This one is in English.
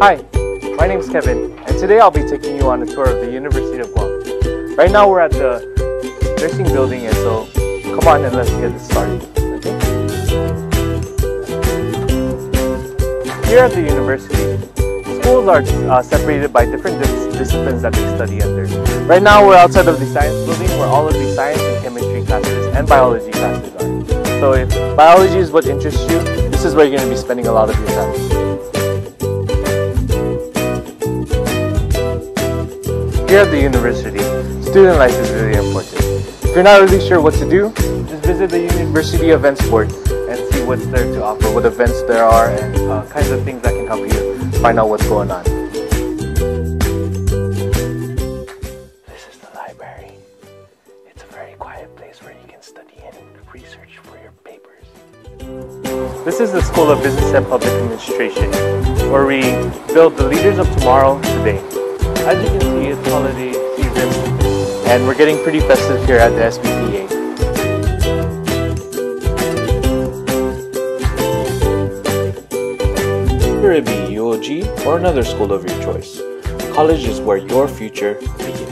Hi, my name is Kevin, and today I'll be taking you on a tour of the University of Guam. Right now we're at the nursing building, and so come on and let's get this started. Okay? Here at the university, schools are uh, separated by different dis disciplines that they study under. Right now we're outside of the science building where all of the science and chemistry classes and biology classes are. So if biology is what interests you, this is where you're going to be spending a lot of your time. Here at the university, student life is really important. If you're not really sure what to do, just visit the University Events Board and see what's there to offer, what events there are, and uh, kinds of things that can help you find out what's going on. This is the library. It's a very quiet place where you can study and research for your papers. This is the School of Business and Public Administration, where we build the leaders of tomorrow today. As you can see, it's holiday season, and we're getting pretty festive here at the SBPA. Whether it be UOG or another school of your choice, college is where your future begins.